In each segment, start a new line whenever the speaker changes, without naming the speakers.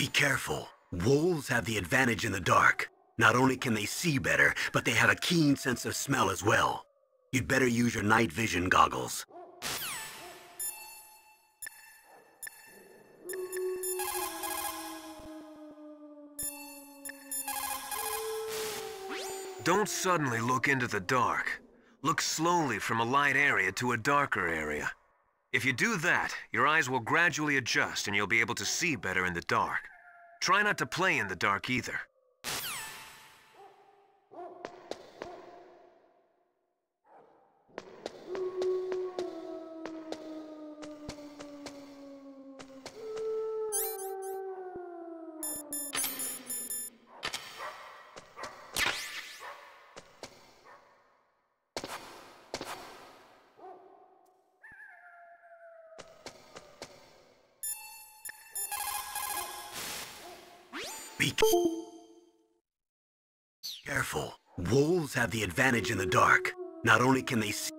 Be careful. Wolves have the advantage in the dark. Not only can they see better, but they have a keen sense of smell as well. You'd better use your night vision goggles.
Don't suddenly look into the dark. Look slowly from a light area to a darker area. If you do that, your eyes will gradually adjust and you'll be able to see better in the dark. Try not to play in the dark either.
Have the advantage in the dark. Not only can they see...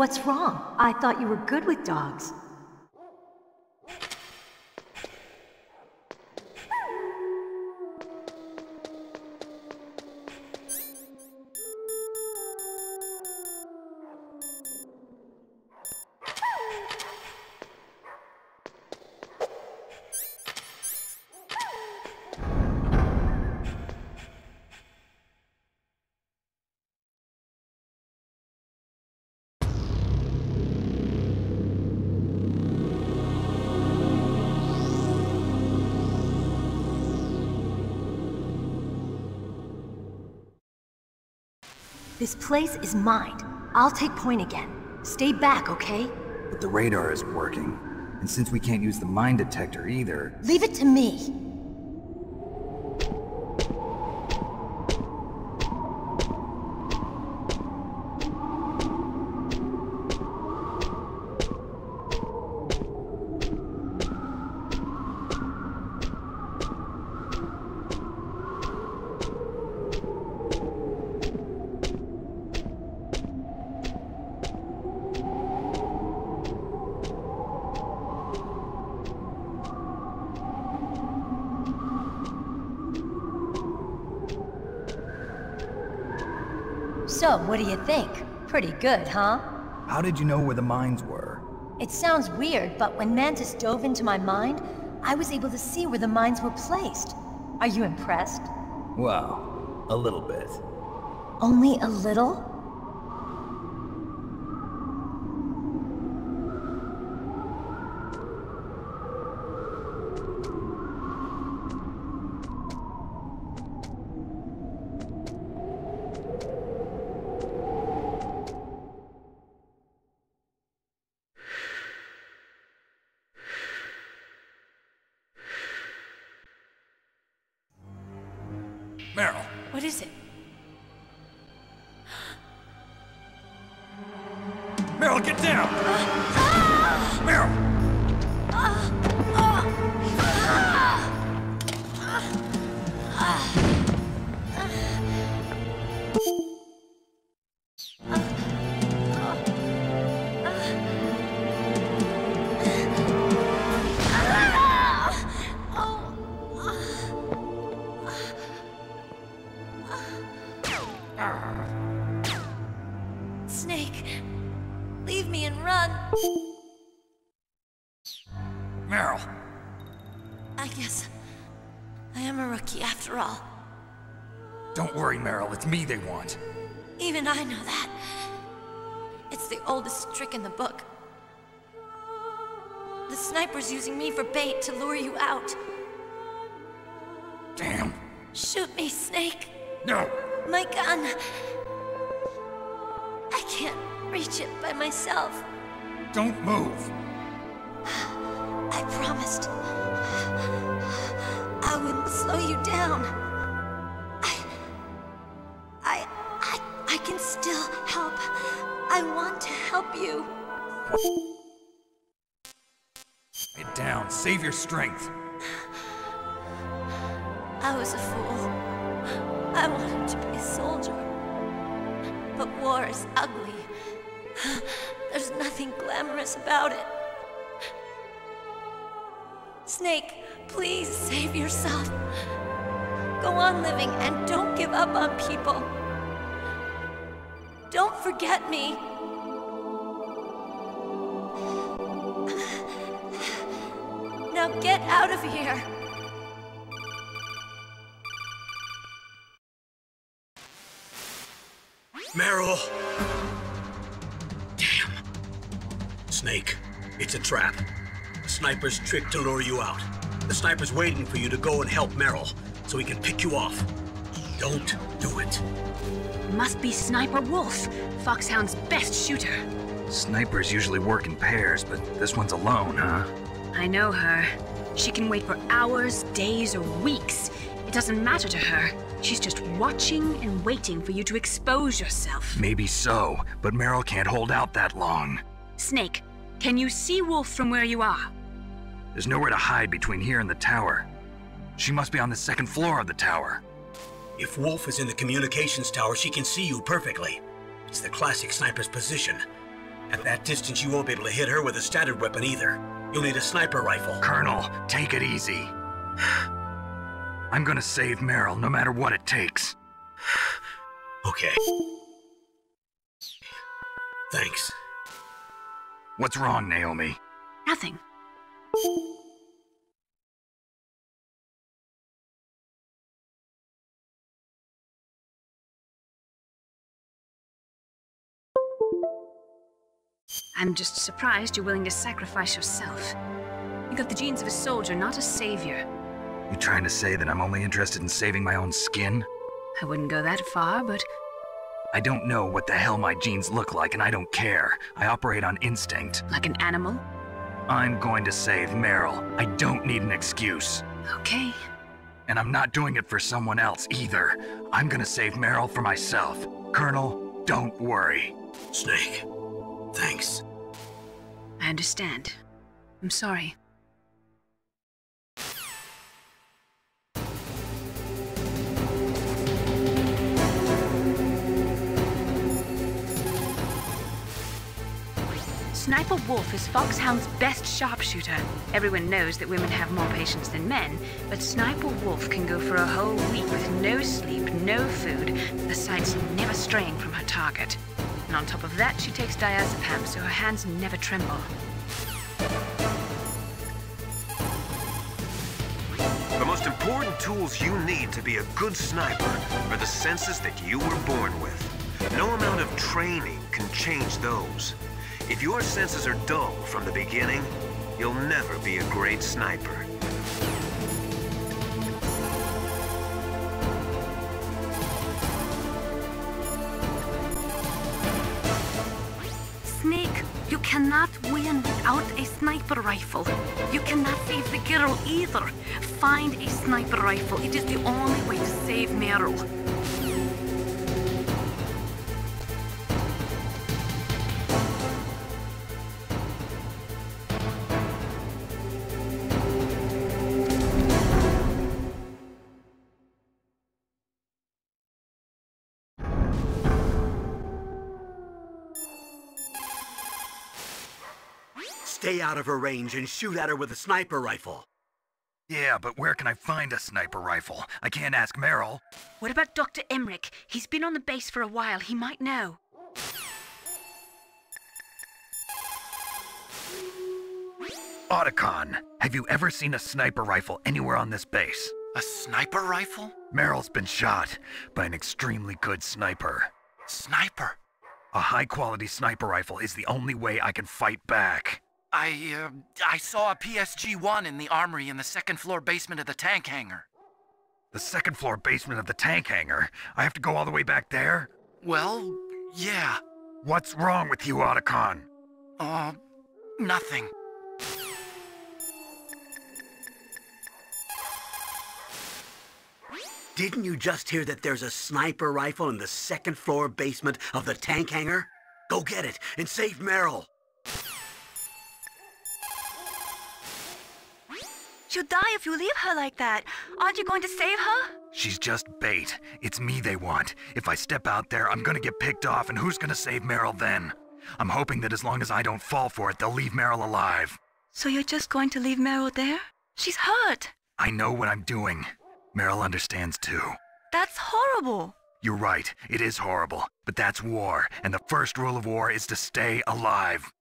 What's wrong? I thought you were good with dogs. This place is mine. I'll take point again. Stay back, okay?
But the radar isn't working. And since we can't use the mine detector either...
Leave it to me. So, what do you think? Pretty good, huh?
How did you know where the mines were?
It sounds weird, but when Mantis dove into my mind, I was able to see where the mines were placed. Are you impressed?
Well, a little bit.
Only a little?
Down! Meryl!
Snake, me and run.
Meryl!
I guess I am a rookie after all.
Don't worry, Meryl. It's me they want.
Even I know that. It's the oldest trick in the book. The sniper's using me for bait to lure you out.
Damn.
Shoot me, Snake.
No!
My gun. Reach it by myself.
Don't move!
I promised. I wouldn't slow you down. I. I. I. I can still help. I want to help you.
Get down. Save your strength.
I was a fool. I wanted to be a soldier. But war is ugly. There's nothing glamorous about it. Snake, please save yourself. Go on living and don't give up on people. Don't forget me. Now get out of here.
Meryl! Snake, it's a trap. The sniper's trick to lure you out. The sniper's waiting for you to go and help Meryl, so he can pick you off. Don't do it.
Must be Sniper Wolf, Foxhound's best shooter.
Snipers usually work in pairs, but this one's alone, huh?
I know her. She can wait for hours, days, or weeks. It doesn't matter to her. She's just watching and waiting for you to expose yourself.
Maybe so, but Meryl can't hold out that long.
Snake, can you see Wolf from where you are?
There's nowhere to hide between here and the tower. She must be on the second floor of the tower.
If Wolf is in the communications tower, she can see you perfectly. It's the classic sniper's position. At that distance, you won't be able to hit her with a standard weapon either. You'll need a sniper rifle.
Colonel, take it easy. I'm gonna save Meryl no matter what it takes.
Okay. Thanks.
What's wrong, Naomi?
Nothing. I'm just surprised you're willing to sacrifice yourself. You got the genes of a soldier, not a savior.
You trying to say that I'm only interested in saving my own skin?
I wouldn't go that far, but
I don't know what the hell my genes look like, and I don't care. I operate on instinct.
like an animal?
I'm going to save Meryl. I don't need an excuse.
Okay.
And I'm not doing it for someone else either. I'm gonna save Meryl for myself. Colonel, don't worry.
Snake. Thanks.
I understand. I'm sorry. Sniper Wolf is Foxhound's best sharpshooter. Everyone knows that women have more patience than men, but Sniper Wolf can go for a whole week with no sleep, no food, the sights never straying from her target. And on top of that, she takes diazepam so her hands never tremble.
The most important tools you need to be a good sniper are the senses that you were born with. No amount of training can change those. If your senses are dull from the beginning, you'll never be a great sniper.
Snake, you cannot win without a sniper rifle. You cannot save the girl either. Find a sniper rifle. It is the only way to save Meryl.
Out of her range and shoot at her with a sniper rifle.
Yeah, but where can I find a sniper rifle? I can't ask Meryl.
What about Dr. Emmerich? He's been on the base for a while. He might know.
Otacon, have you ever seen a sniper rifle anywhere on this base?
A sniper rifle?
Meryl's been shot by an extremely good sniper.
Sniper?
A high quality sniper rifle is the only way I can fight back.
I, uh, I saw a PSG-1 in the armory in the second floor basement of the tank hangar.
The second floor basement of the tank hangar? I have to go all the way back there?
Well, yeah.
What's wrong with you, Otacon?
Uh, nothing.
Didn't you just hear that there's a sniper rifle in the second floor basement of the tank hangar? Go get it and save Meryl.
She'll die if you leave her like that. Aren't you going to save her?
She's just bait. It's me they want. If I step out there, I'm gonna get picked off, and who's gonna save Meryl then? I'm hoping that as long as I don't fall for it, they'll leave Meryl alive.
So you're just going to leave Meryl there? She's hurt.
I know what I'm doing. Meryl understands too.
That's horrible.
You're right, it is horrible, but that's war, and the first rule of war is to stay alive.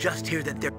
Just hear that they're...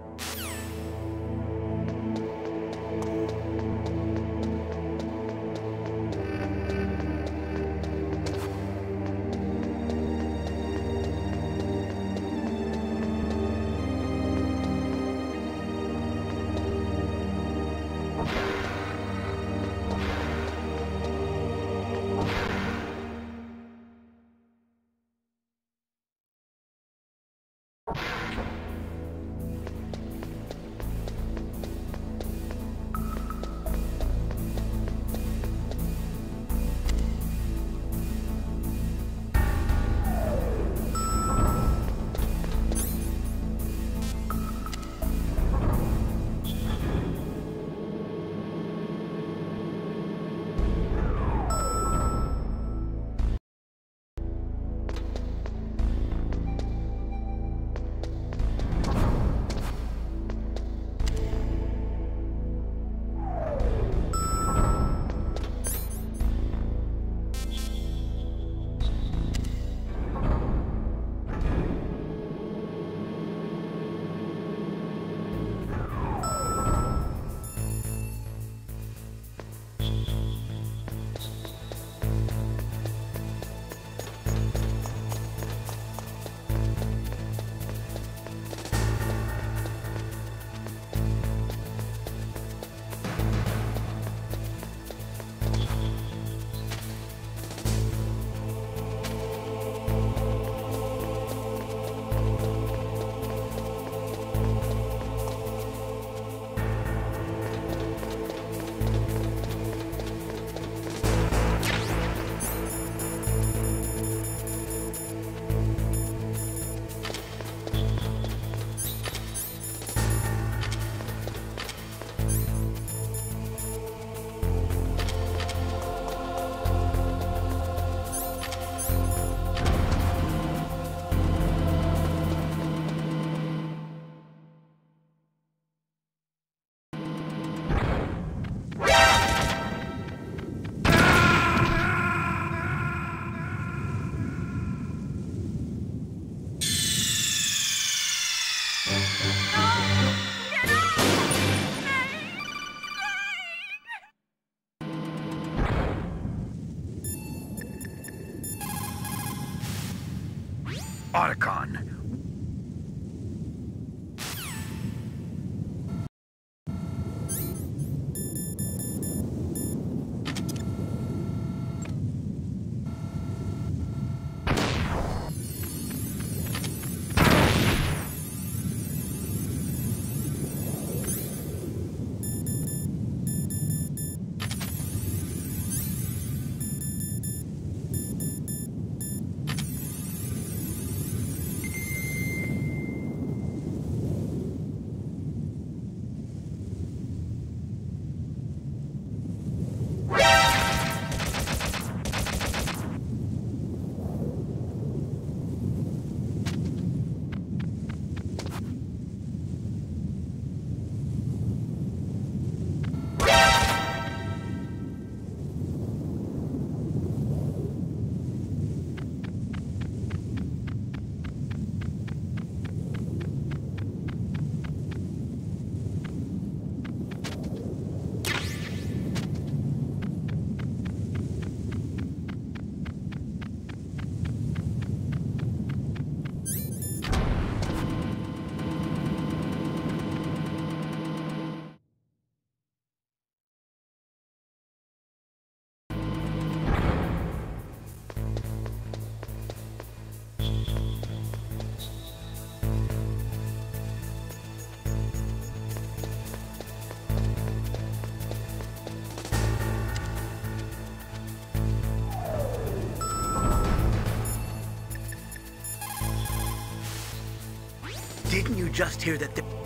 Didn't you just hear that they're...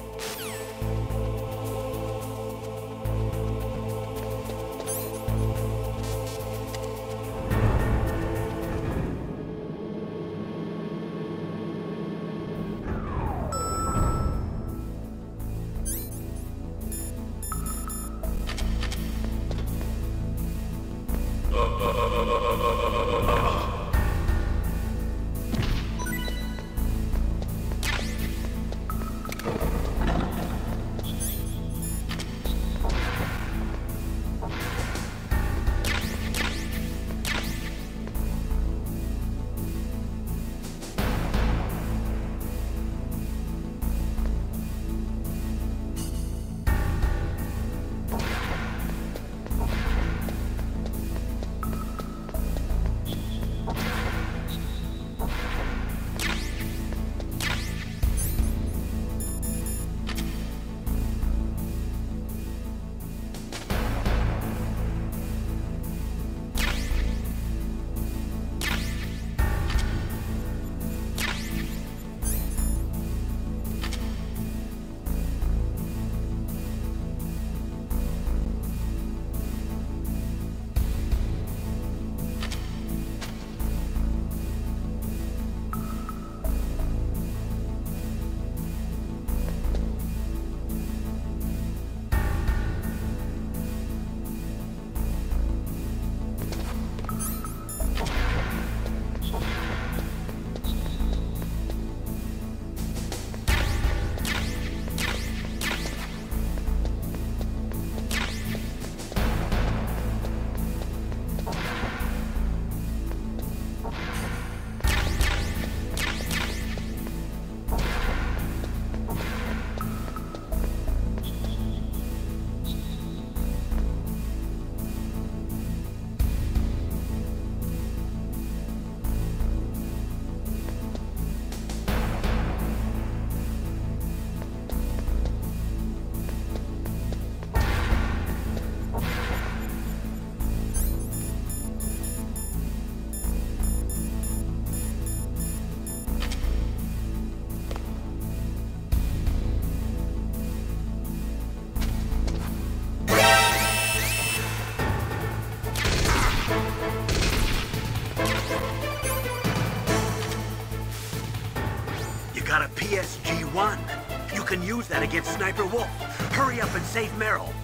against Sniper Wolf. Hurry up and save Meryl.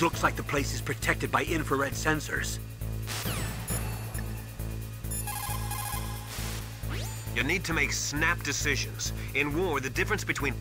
Looks like the place is protected by infrared sensors.
You need to make snap decisions. In war, the difference between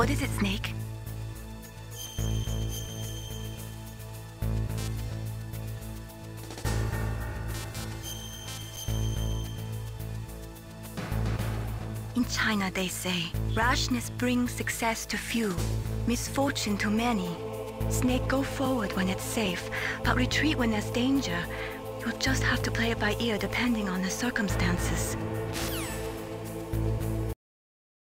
What is it, Snake? In China, they say, rashness brings success to few, misfortune to many. Snake, go forward when it's safe, but retreat when there's danger. You'll just have to play it by ear depending on the circumstances.